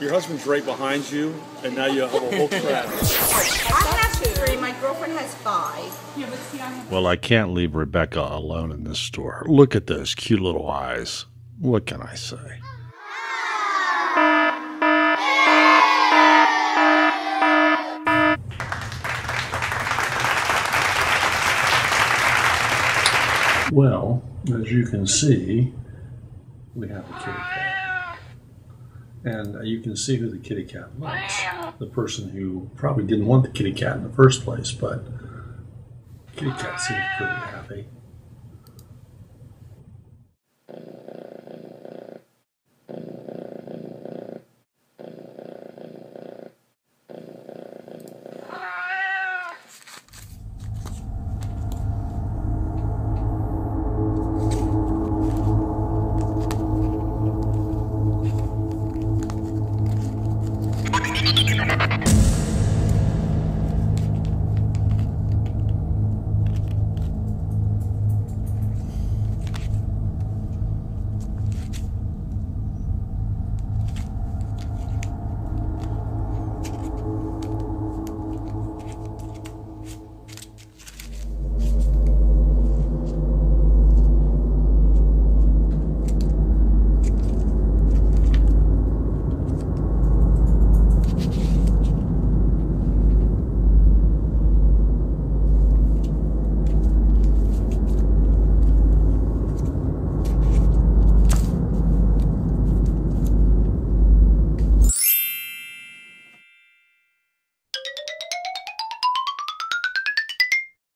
husband's right behind you, and now you have a whole crowd. I have three. My girlfriend has five. Well, I can't leave Rebecca alone in this store. Look at those cute little eyes. What can I say? Well, as you can see, we have a kitty cat. And you can see who the kitty cat likes. The person who probably didn't want the kitty cat in the first place, but kitty cat seems pretty happy.